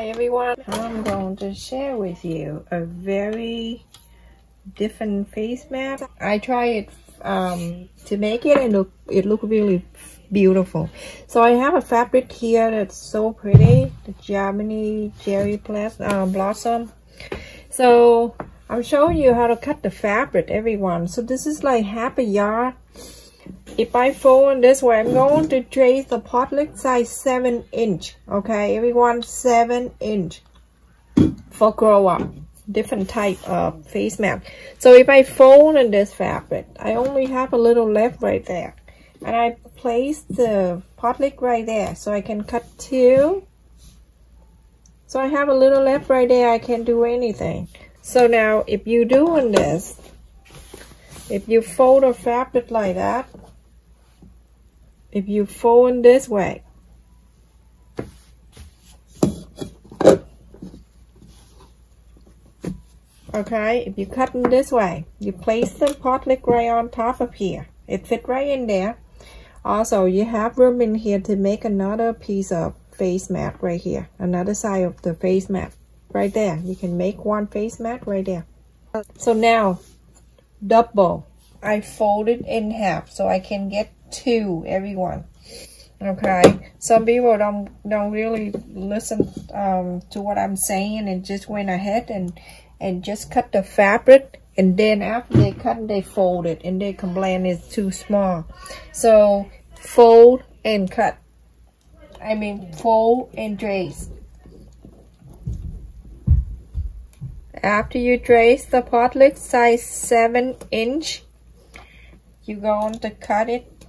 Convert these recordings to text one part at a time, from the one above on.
Hi everyone, I'm going to share with you a very different face mask. I tried it um, to make it and look, it looked really beautiful. So I have a fabric here that's so pretty, the Germany Cherry Plus, uh, Blossom. So I'm showing you how to cut the fabric everyone. So this is like half a yard if I fold this way, I'm going to trace the potlick size 7 inch. Okay, everyone 7 inch for grow up. Different type of face mask. So if I fold in this fabric, I only have a little left right there. And I place the potlick right there. So I can cut two. So I have a little left right there. I can do anything. So now if you're doing this, if you fold a fabric like that, if you fold in this way, okay, if you cut in this way, you place the potlick right on top of here. It fit right in there. Also, you have room in here to make another piece of face mat right here. Another side of the face mat right there. You can make one face mat right there. So now, double. I fold it in half so I can get two everyone. Okay, some people don't don't really listen um, to what I'm saying and just went ahead and and just cut the fabric and then after they cut they fold it and they complain it's too small. So fold and cut. I mean fold and trace. After you trace the potlick size 7 inch, you're going to cut it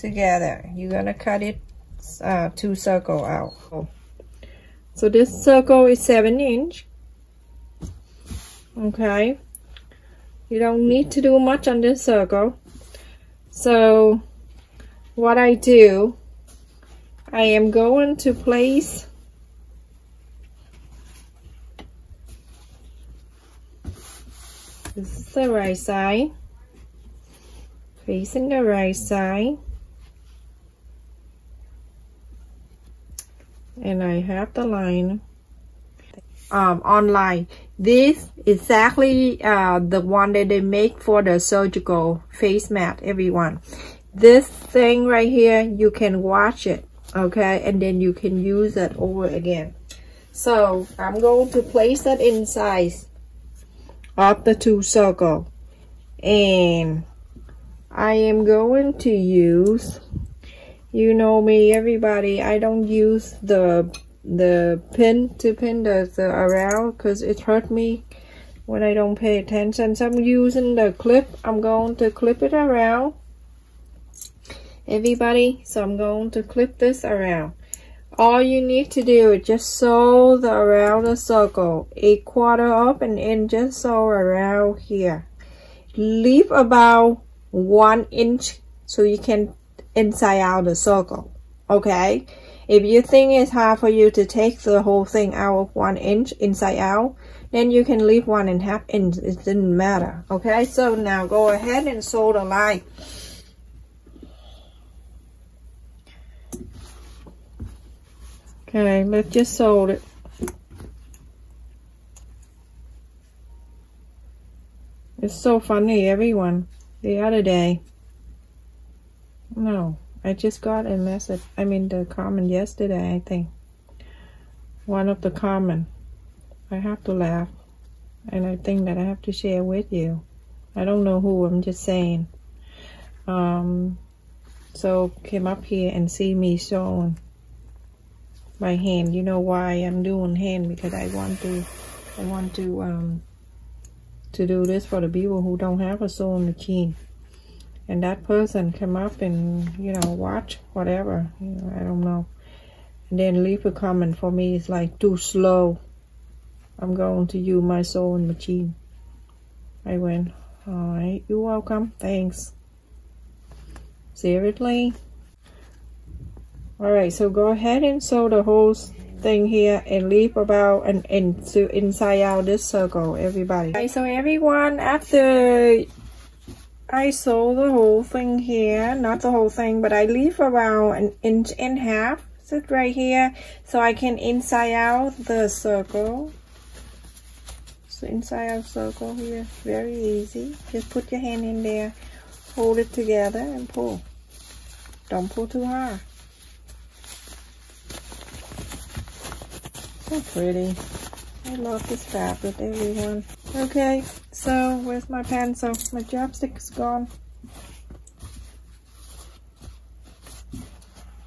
together. You're to cut it uh, two circle out. So this circle is 7 inch. Okay. You don't need to do much on this circle. So what I do, I am going to place This is the right side. Facing the right side. And I have the line um, online. This exactly uh, the one that they make for the surgical face mat, everyone. This thing right here, you can wash it, okay? And then you can use it over again. So I'm going to place that inside of the two circle and I am going to use you know me everybody. I don't use the the pin to pin the, the around because it hurt me when I don't pay attention. So I'm using the clip. I'm going to clip it around. Everybody so I'm going to clip this around. All you need to do is just sew the around the circle a quarter up and in just sew around here. Leave about one inch so you can inside out the circle okay if you think it's hard for you to take the whole thing out of one inch inside out then you can leave one and half inch it doesn't matter okay so now go ahead and sew the line Okay, let's just sew it. It's so funny, everyone. The other day. No, I just got a message. I mean, the comment yesterday, I think. One of the comment. I have to laugh. And I think that I have to share with you. I don't know who, I'm just saying. Um, so came up here and see me sewing by hand. You know why I'm doing hand because I want to I want to um to do this for the people who don't have a sewing machine. And that person come up and you know watch whatever. You know, I don't know. And then leave a comment for me. It's like too slow. I'm going to use my sewing machine. I went, alright, you're welcome. Thanks. Seriously? all right so go ahead and sew the whole thing here and leave about an inch to inside out this circle everybody okay, so everyone after I sew the whole thing here. Not the whole thing but I leave about an inch and a half press it right here so I can inside out the circle. So inside out circle here very easy. Just put your hand in there hold it together and pull. Don't pull too hard. So pretty I love this fabric everyone okay so where's my pencil my chopstick is gone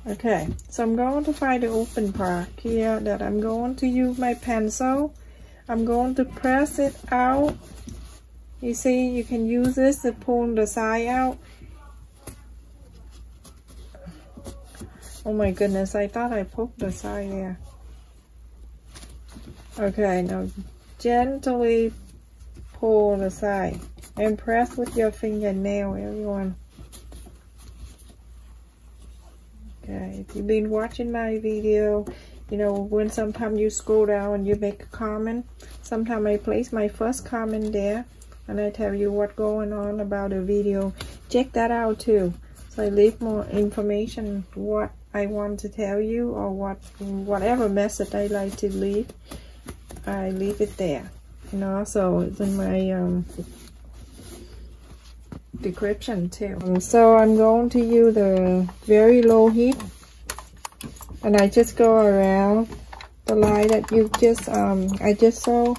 Okay, so I'm going to find the open part here that I'm going to use my pencil. I'm going to press it out. You see, you can use this to pull the side out. Oh my goodness, I thought I poked the side there. Okay, now gently pull the side and press with your fingernail, everyone. Okay, if you've been watching my video, you know, when sometimes you scroll down and you make a comment, sometimes I place my first comment there and I tell you what's going on about the video. Check that out too. So I leave more information, what I want to tell you or what whatever message I like to leave, I leave it there. And also it's in my um, decryption too. Um, so I'm going to use the very low heat and I just go around the line that you just um I just saw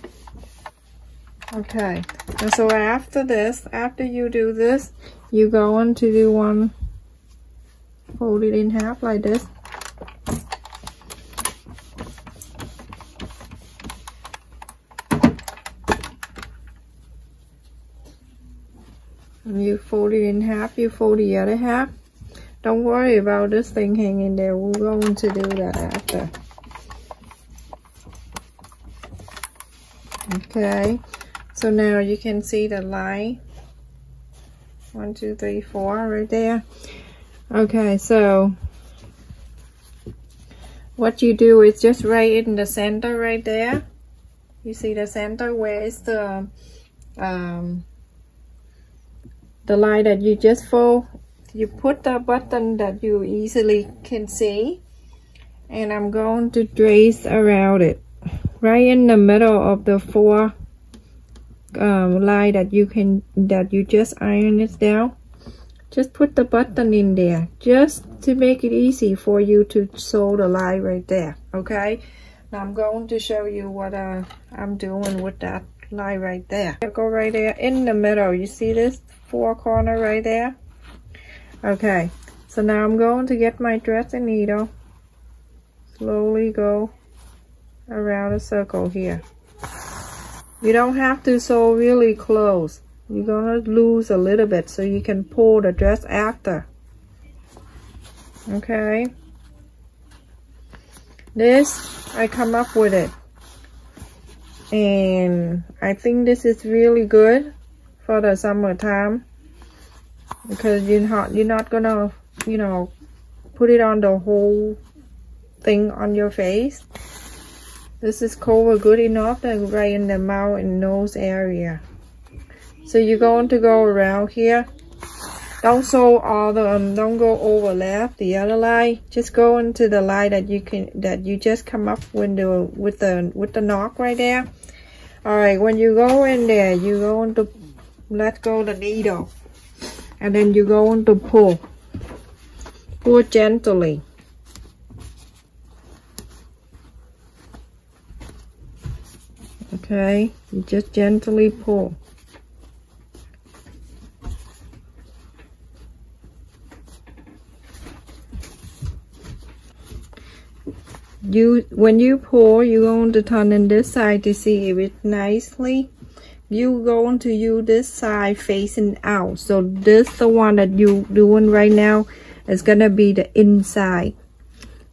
okay and so after this after you do this you go on to do one fold it in half like this you fold it in half you fold the other half. Don't worry about this thing hanging there. We're going to do that after. Okay. So now you can see the line. One two three four right there. Okay so what you do is just right in the center right there. You see the center? Where is the um, the line that you just fold you put the button that you easily can see and I'm going to trace around it. Right in the middle of the four um, line that you can that you just iron it down just put the button in there just to make it easy for you to sew the line right there okay? Now I'm going to show you what uh, I'm doing with that line right there. Go right there in the middle you see this four corner right there. Okay so now I'm going to get my dressing needle. Slowly go around a circle here. You don't have to sew really close. You're gonna lose a little bit so you can pull the dress after. Okay. This I come up with it. And I think this is really good for the summertime because you're not you're not gonna you know put it on the whole thing on your face. This is cover good enough that right in the mouth and nose area. So you're going to go around here. Don't sew all the um, don't go overlap the other line. Just go into the line that you can that you just come up with the with the with the knock right there. All right when you go in there you're going to let go the needle and then you're going to pull. Pull gently. Okay you just gently pull. You when you pull you're going to turn in this side to see if it nicely you going to use this side facing out. So this the one that you doing right now is gonna be the inside.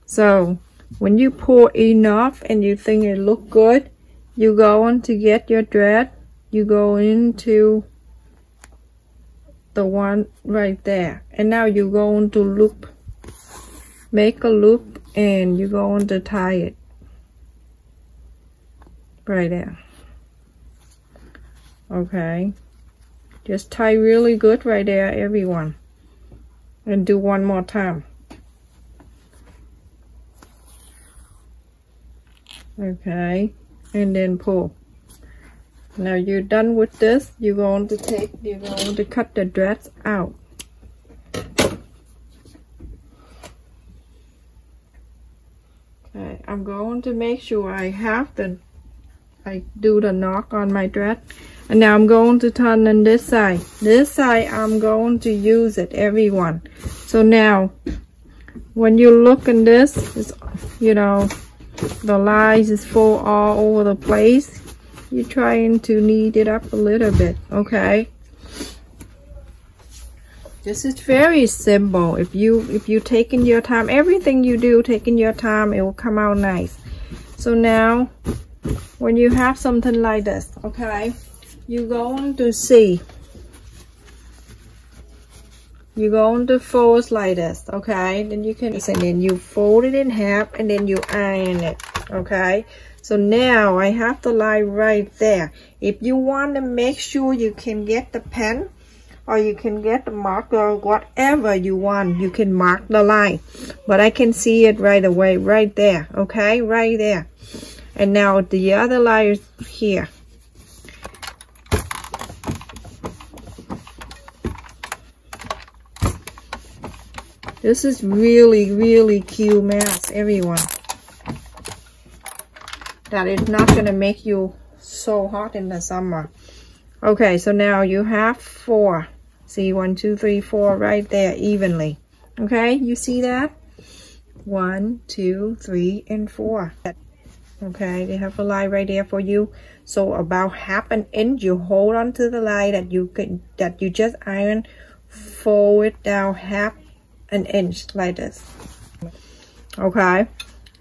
So when you pull enough and you think it look good you going to get your thread. You go into the one right there. And now you're going to loop. Make a loop and you're going to tie it. Right there okay. Just tie really good right there everyone. And do one more time. Okay. And then pull. Now you're done with this. You're going to take you're going to cut the dress out. Okay. I'm going to make sure I have the I do the knock on my thread and now I'm going to turn on this side. This side I'm going to use it everyone. So now when you look in this it's, you know the lines is full all over the place. You're trying to knead it up a little bit okay? This is very simple. If you if you taking your time everything you do taking your time it will come out nice. So now when you have something like this okay you're going to see. You're going to fold like this okay? Then you can and then you fold it in half and then you iron it okay? So now I have the line right there. If you want to make sure you can get the pen or you can get the marker whatever you want you can mark the line. But I can see it right away right there okay? Right there and now the other is here This is really, really cute mask, everyone. That is not going to make you so hot in the summer. Okay, so now you have four. See, one, two, three, four right there evenly. Okay, you see that? One, two, three, and four. Okay, they have a line right there for you. So about half an inch, you hold on to the line that you can that you just iron, fold it down half an inch like this okay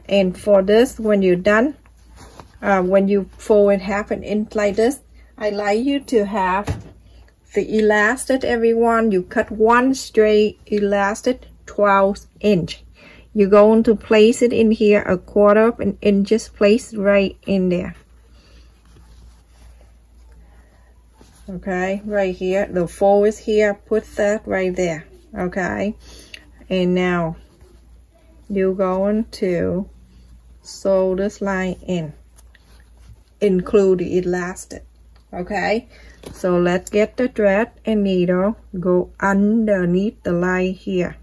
and for this when you're done uh, when you fold it half an inch like this I like you to have the elastic everyone you cut one straight elastic 12 inch you're going to place it in here a quarter of an inch just place right in there. Okay right here. The fold is here. Put that right there. Okay. And now you're going to sew this line in. Include the elastic. Okay. So let's get the thread and needle go underneath the line here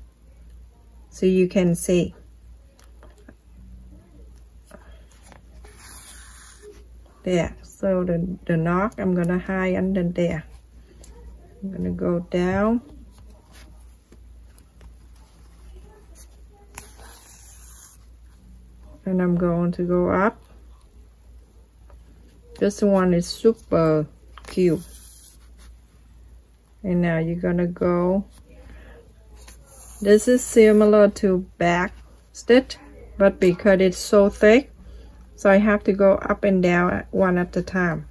so you can see. There. So the, the knot I'm gonna hide under there. I'm gonna go down. And I'm going to go up. This one is super cute. And now you're gonna go this is similar to back stitch but because it's so thick so I have to go up and down one at a time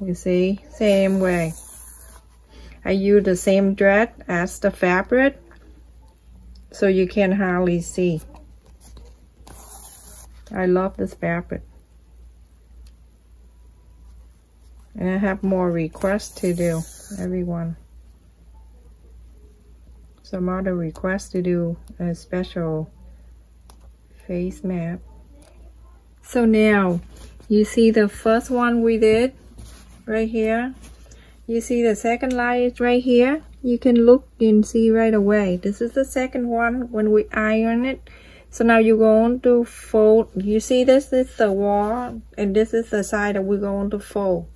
you see same way I use the same thread as the fabric so you can hardly see. I love this fabric. And I have more requests to do, everyone. Some other requests to do a special face map. So now, you see the first one we did right here? you see the second line is right here you can look and see right away this is the second one when we iron it so now you're going to fold you see this is the wall and this is the side that we're going to fold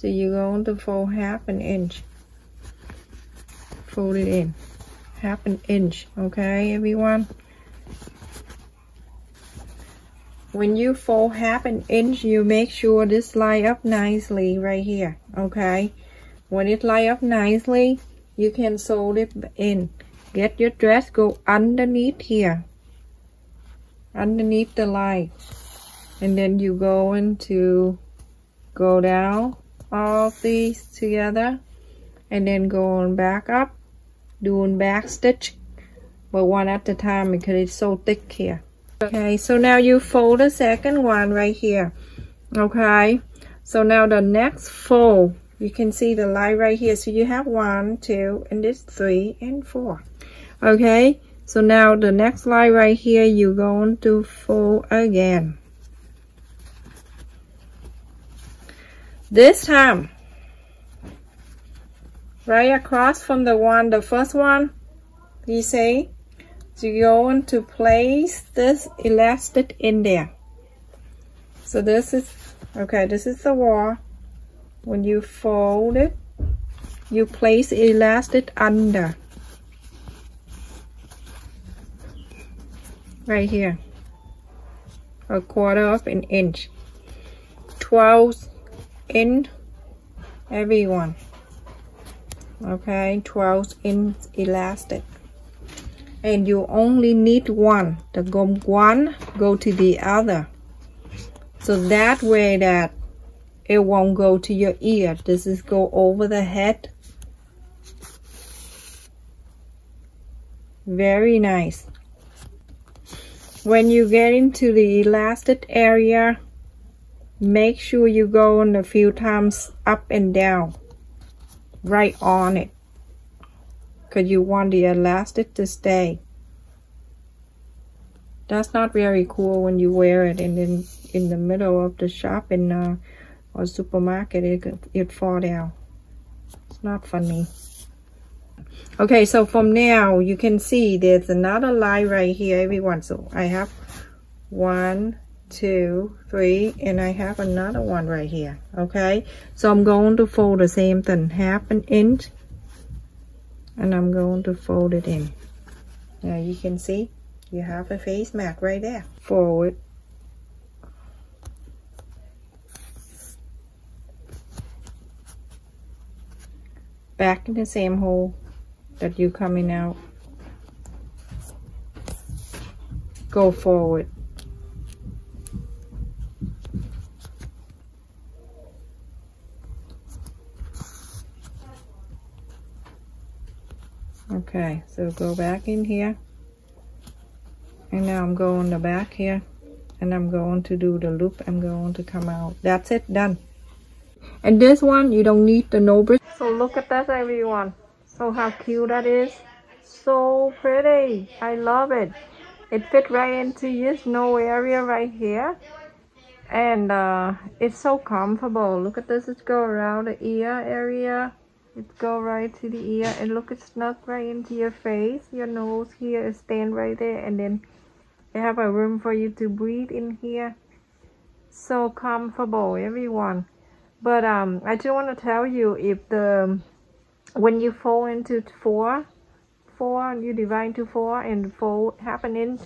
so you're going to fold half an inch fold it in half an inch okay everyone when you fold half an inch you make sure this line up nicely right here okay when it line up nicely, you can sew it in. Get your dress, go underneath here. Underneath the line. And then you going to go down all these together. And then going back up. Doing back stitch. But one at a time because it's so thick here. Okay, so now you fold the second one right here. Okay, so now the next fold you can see the line right here so you have one two and this three and four okay so now the next line right here you're going to fold again this time right across from the one the first one you so you're going to place this elastic in there? So this is okay this is the wall. When you fold it you place elastic under. Right here. A quarter of an inch. 12 in everyone. Okay 12 inch elastic. And you only need one. The go one go to the other. So that way that it won't go to your ear. This is go over the head. Very nice. When you get into the elastic area make sure you go on a few times up and down. Right on it. Because you want the elastic to stay. That's not very cool when you wear it and then in the middle of the shop in uh, or supermarket it it fall down. It's not funny. Okay so from now you can see there's another line right here everyone. So I have one two three and I have another one right here okay? So I'm going to fold the same thing half an inch and I'm going to fold it in. Now you can see you have a face mat right there. Forward. Back in the same hole that you coming out. Go forward okay so go back in here. And now I'm going the back here. And I'm going to do the loop. I'm going to come out. That's it done. And this one you don't need the no bridge. so look at that everyone. So how cute that is. So pretty. I love it. It fit right into this no area right here. And uh, it's so comfortable. Look at this. It go around the ear area it go right to the ear and look it's snug right into your face. Your nose here is stand right there and then you have a room for you to breathe in here. So comfortable everyone. But um i just want to tell you if the when you fall into four four you divide into four and fold inch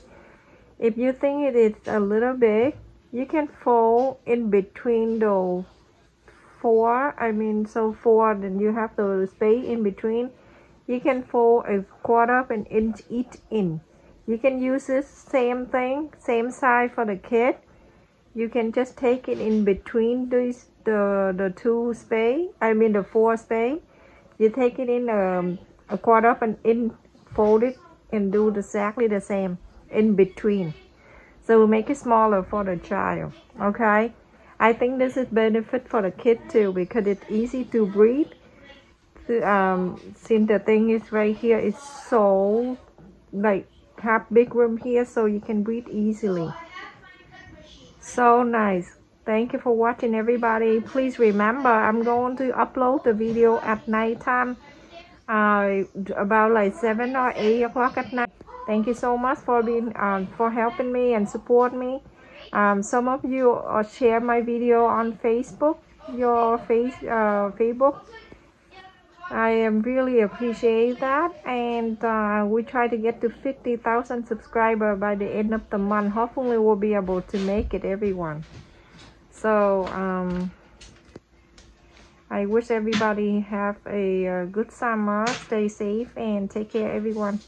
if you think it is a little big you can fold in between those four I mean so four then you have the space in between. You can fold a quarter of an inch each in. You can use this same thing same size for the kid you can just take it in between these the the two space I mean the four space you take it in um, a quarter of an inch fold it and do exactly the same in between. So make it smaller for the child okay I think this is benefit for the kid too because it's easy to breathe. Um, since the thing is right here, it's so like have big room here so you can breathe easily. So nice. Thank you for watching everybody. Please remember I'm going to upload the video at night time uh, about like 7 or 8 o'clock at night. Thank you so much for being um, for helping me and support me. Um, some of you uh, share my video on Facebook, your face, uh, Facebook. I am really appreciate that and uh, we try to get to 50,000 subscribers by the end of the month. Hopefully we'll be able to make it everyone. So um, I wish everybody have a, a uh, good summer. Stay safe and take care everyone.